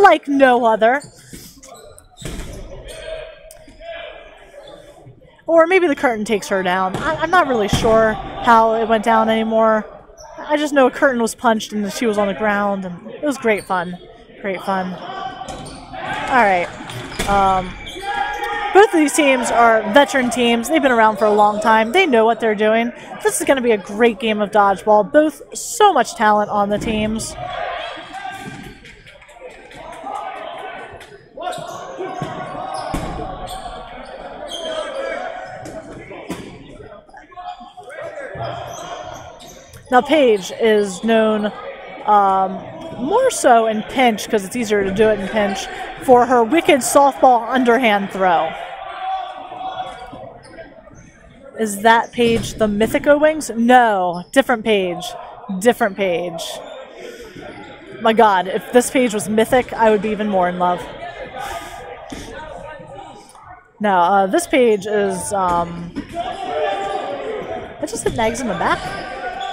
like no other. Or maybe the curtain takes her down. I, I'm not really sure how it went down anymore. I just know a curtain was punched and she was on the ground, and it was great fun. Great fun. All right. Um, both of these teams are veteran teams. They've been around for a long time. They know what they're doing. This is going to be a great game of dodgeball. Both so much talent on the teams. Now, Paige is known um, more so in pinch because it's easier to do it in pinch for her wicked softball underhand throw. Is that Paige the Mythico Wings? No, different Paige. Different Paige. My god, if this Paige was mythic, I would be even more in love. Now, uh, this Paige is. Um, just hit nags in the back.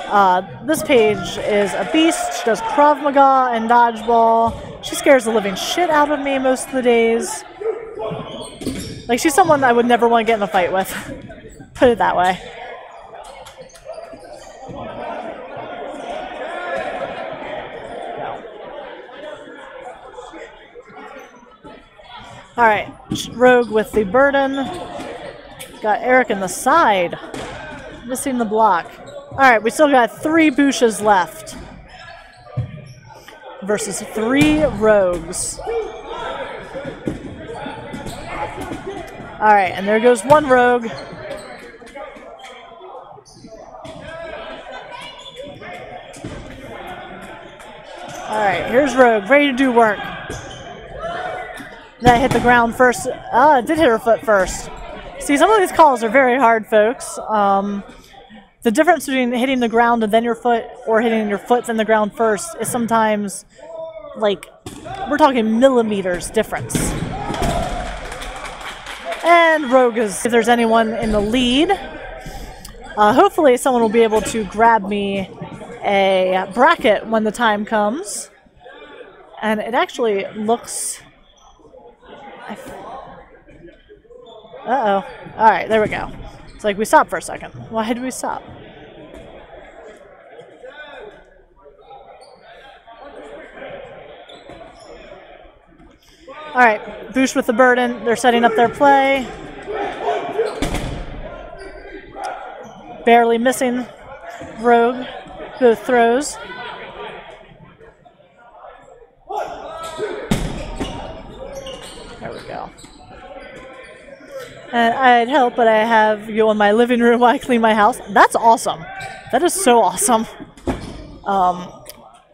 Uh, this Paige is a beast. She does Krav Maga and dodgeball. She scares the living shit out of me most of the days. Like, she's someone I would never want to get in a fight with. Put it that way. All right, Rogue with the burden. Got Eric in the side. Missing the block. All right, we still got three Booshes left. Versus three Rogues. All right, and there goes one Rogue. All right, here's Rogue, ready to do work. That hit the ground first. Ah, it did hit her foot first. See, some of these calls are very hard, folks. Um, the difference between hitting the ground and then your foot or hitting your foot and the ground first is sometimes like we're talking millimeters difference. And Rogue is, if there's anyone in the lead, uh, hopefully someone will be able to grab me a bracket when the time comes. And it actually looks. Uh oh. Alright, there we go. It's like we stopped for a second. Why did we stop? Alright, Boosh with the burden. They're setting up their play. Barely missing Rogue. Both throws. There we go. And I'd help, but I have you in my living room while I clean my house. That's awesome. That is so awesome. Um,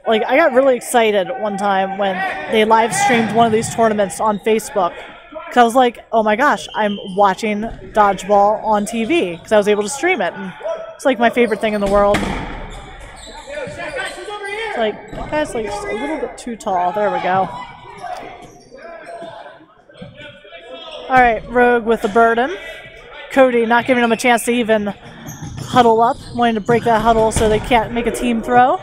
like I got really excited one time when they live streamed one of these tournaments on Facebook. Cause I was like, oh my gosh, I'm watching dodgeball on TV because I was able to stream it. And it's like my favorite thing in the world. It's like that guy's like just a little bit too tall. There we go. All right, Rogue with the burden. Cody not giving him a chance to even huddle up, wanting to break that huddle so they can't make a team throw.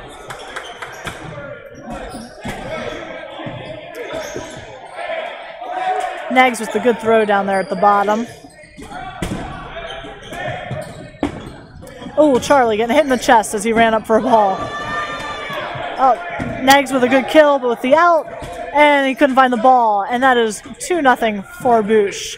Nags with the good throw down there at the bottom. Oh, Charlie getting hit in the chest as he ran up for a ball. Oh, Nags with a good kill, but with the out, and he couldn't find the ball, and that is 2 nothing for Boosh.